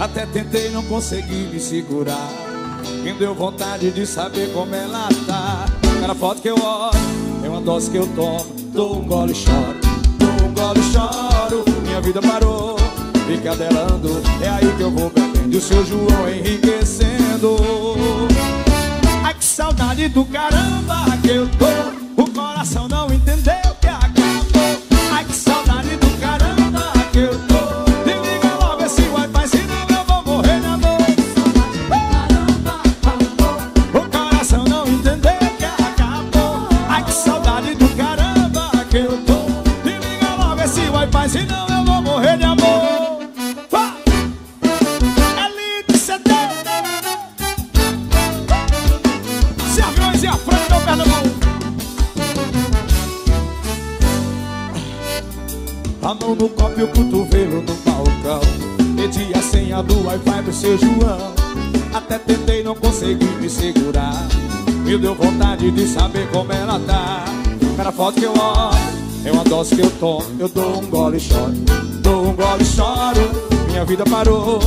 Até tentei, não consegui me segurar. Me deu vontade de saber como ela tá. Cada foto que eu olho É uma dose que eu tomo. Dou um gole e choro. Dou um gole e choro. Minha vida parou. Fica delando É aí que eu vou bebendo E o seu João enriquecendo. Ai que saudade do caramba que eu tô no copo e o cotovelo no balcão. Pedi a senha do Wi-Fi pro seu João. Até tentei, não consegui me segurar. Me deu vontade de saber como ela tá. Cada foto que eu olho. É uma dose que eu tomo. Eu dou um gole e choro. Dou um gole e choro. Minha vida parou